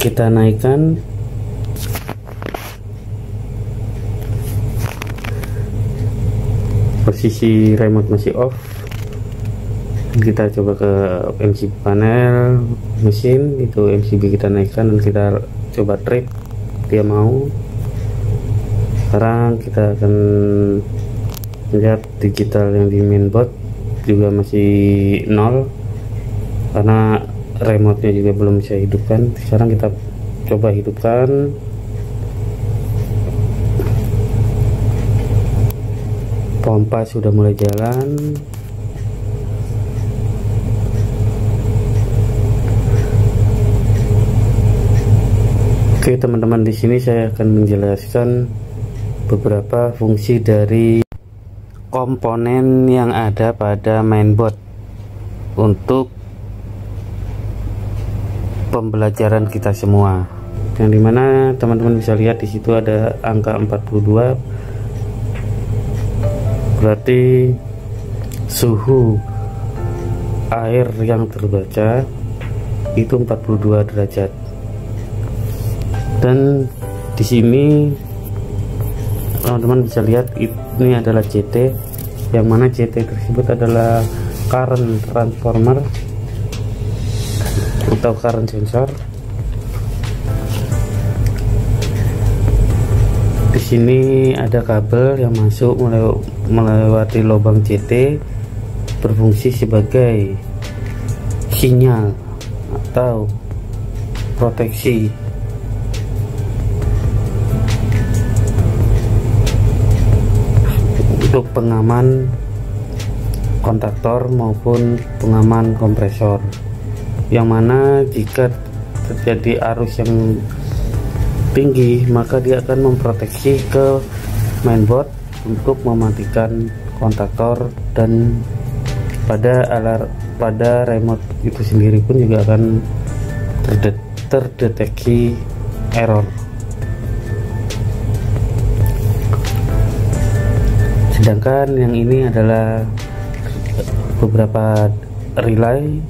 kita naikkan. Posisi remote masih off. Kita coba ke MCB panel mesin itu MCB kita naikkan dan kita coba trip dia mau. Sekarang kita akan lihat digital yang di mainboard juga masih nol. Karena remote nya juga belum bisa hidupkan. Sekarang kita coba hidupkan. Pompa sudah mulai jalan. Oke teman-teman di sini saya akan menjelaskan beberapa fungsi dari komponen yang ada pada mainboard untuk pembelajaran kita semua. Yang di mana teman-teman bisa lihat di situ ada angka 42 berarti suhu air yang terbaca itu 42 derajat. Dan di sini teman-teman bisa lihat ini adalah CT yang mana CT tersebut adalah current transformer atau current sensor. Di sini ada kabel yang masuk melewati lubang CT berfungsi sebagai sinyal atau proteksi. Untuk pengaman kontaktor maupun pengaman kompresor yang mana jika terjadi arus yang tinggi maka dia akan memproteksi ke mainboard untuk mematikan kontaktor dan pada alar pada remote itu sendiri pun juga akan terdeteksi error. Sedangkan yang ini adalah beberapa relay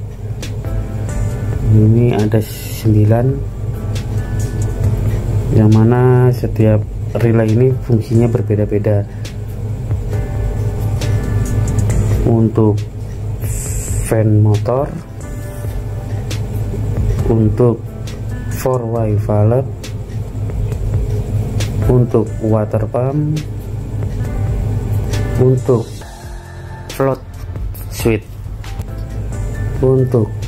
ini ada 9 yang mana setiap relay ini fungsinya berbeda-beda. Untuk fan motor untuk 4 valve untuk water pump untuk float switch untuk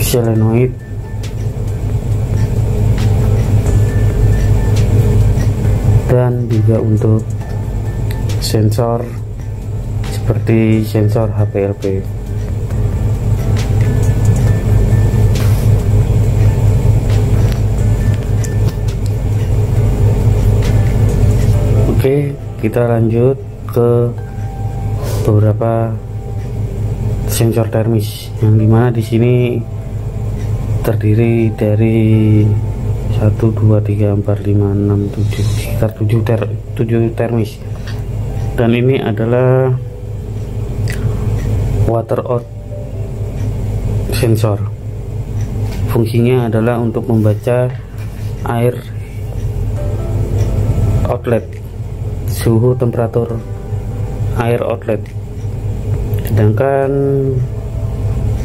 solenoid dan juga untuk sensor seperti sensor HPLP oke kita lanjut ke beberapa sensor termis. Yang di mana di sini terdiri dari 1 2 3 4 5 6 7 sekitar 7 ter 7 termis. Dan ini adalah water out sensor. Fungsinya adalah untuk membaca air outlet suhu temperatur air outlet. Sedangkan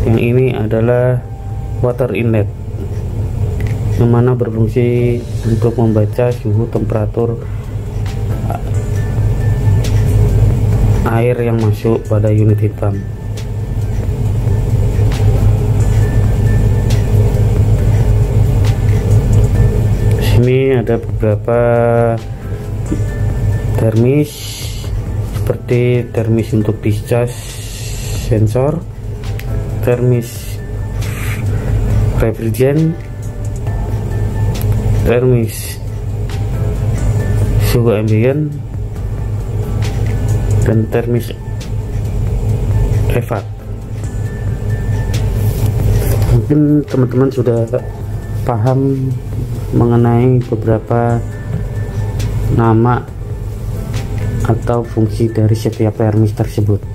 yang ini adalah water inlet. Yang mana berfungsi untuk membaca suhu temperatur air yang masuk pada unit pump sini ada beberapa termis seperti termis untuk discharge sensor termis refrigerant termis suhu ambient dan termis evat mungkin teman-teman sudah paham mengenai beberapa nama atau fungsi dari setiap termis tersebut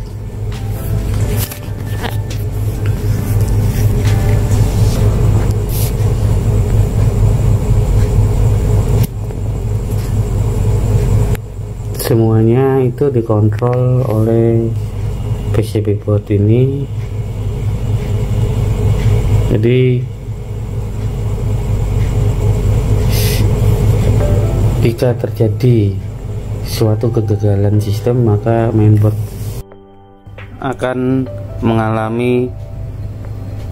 semuanya itu dikontrol oleh PCB board ini. Jadi jika terjadi suatu kegagalan sistem maka mainboard akan mengalami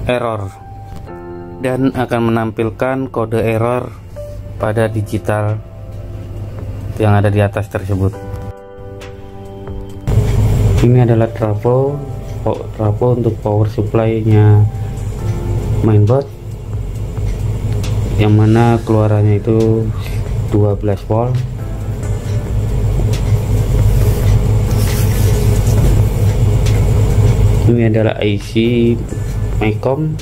error dan akan menampilkan kode error pada digital yang ada di atas tersebut ini adalah trafo trafo untuk power supply nya mainboard yang mana keluarannya itu 12 volt. Ini adalah IC MyCom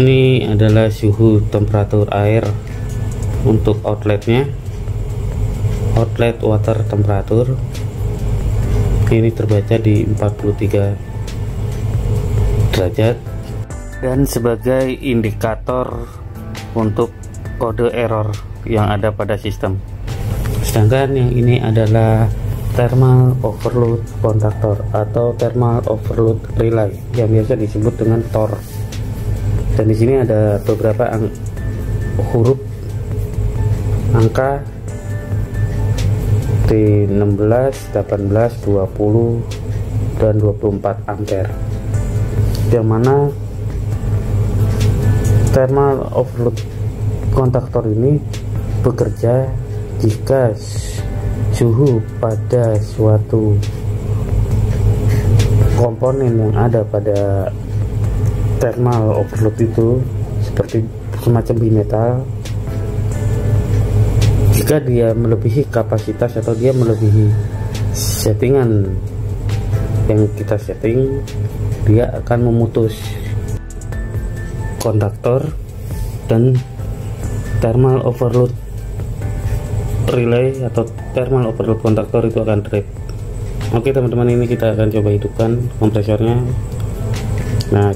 ini adalah suhu temperatur air untuk outletnya outlet water temperatur. Ini terbaca di 43 derajat. Dan sebagai indikator untuk kode error yang ada pada sistem. Sedangkan yang ini adalah thermal overload kontaktor atau thermal overload relay yang biasa disebut dengan TOR dan di sini ada beberapa huruf angka T16, 18, 20 dan 24 ampere. Yang mana thermal overload kontaktor ini bekerja jika suhu pada suatu komponen yang ada pada thermal overload itu seperti semacam bimetal jika dia melebihi kapasitas atau dia melebihi settingan. Yang kita setting dia akan memutus konduktor dan thermal overload relay atau thermal overload konduktor itu akan trip oke teman-teman ini kita akan coba hidupkan kompresornya. Nah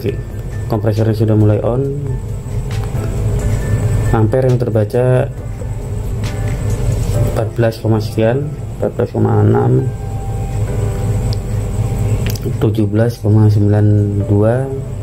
kompresornya sudah mulai on. Ampere yang terbaca 14, sekian 14,6 17,92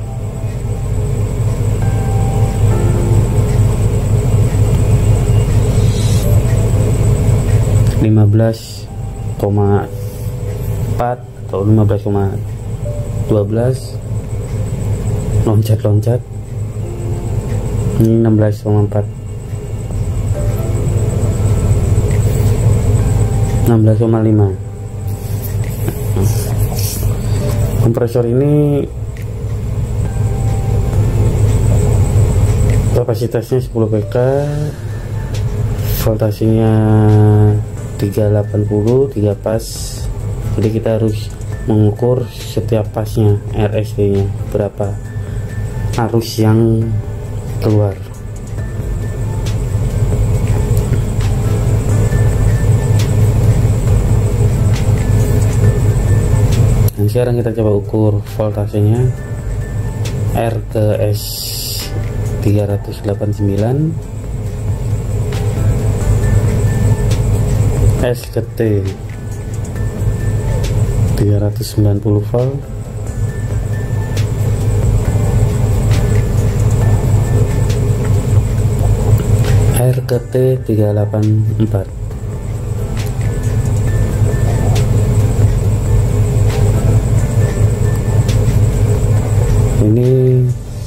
15,4 atau 15,12 loncat-loncat. Ini 16,4 16,5 kompresor ini kapasitasnya 10 pk voltasenya 380 3 pas. Jadi kita harus mengukur setiap pasnya RST nya berapa arus yang keluar dan sekarang kita coba ukur voltasenya R ke S 389 S ke T 390 volt. RKT 384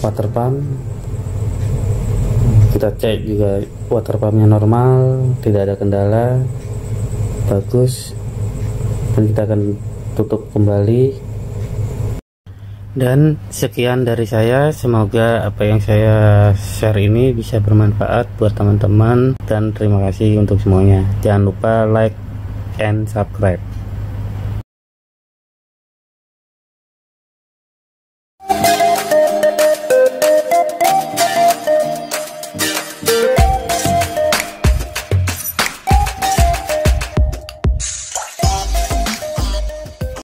water pump kita cek juga water pumpnya normal tidak ada kendala bagus dan kita akan tutup kembali. Dan sekian dari saya semoga apa yang saya share ini bisa bermanfaat buat teman-teman dan terima kasih untuk semuanya. Jangan lupa like and subscribe